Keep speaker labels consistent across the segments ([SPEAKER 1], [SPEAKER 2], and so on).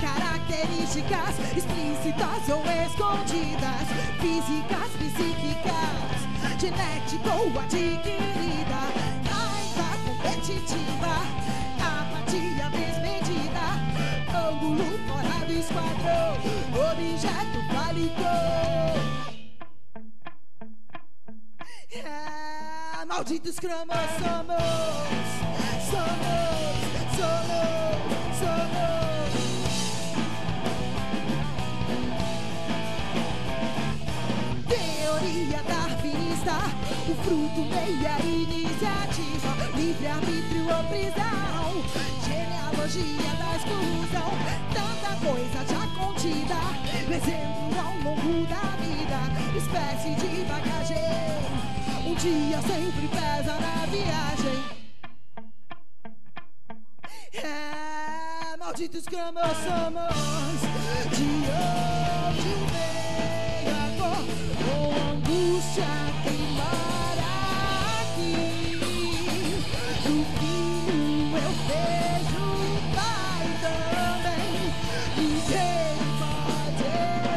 [SPEAKER 1] características explícitas ou escondidas, físicas, psíquicas, genético ou adquirida, raiva competitiva, apatia desmedida, ângulo fora do esquadrão, objeto fálico. É, malditos cromossomos, somos, somos, o fruto meia iniciativa, livre-arbítrio ou prisão, genealogia da exclusão, tanta coisa já contida, exemplo ao longo da vida, espécie de bagagem, um dia sempre pesa na viagem. É, malditos cromossomos De onde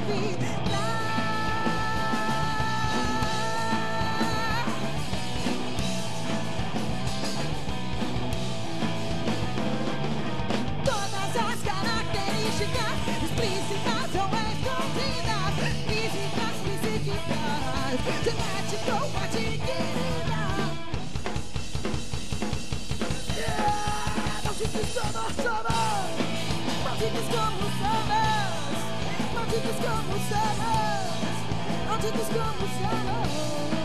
[SPEAKER 1] pode evitar Todas as características explícitas ou escondidas, físicas, psíquicas, genético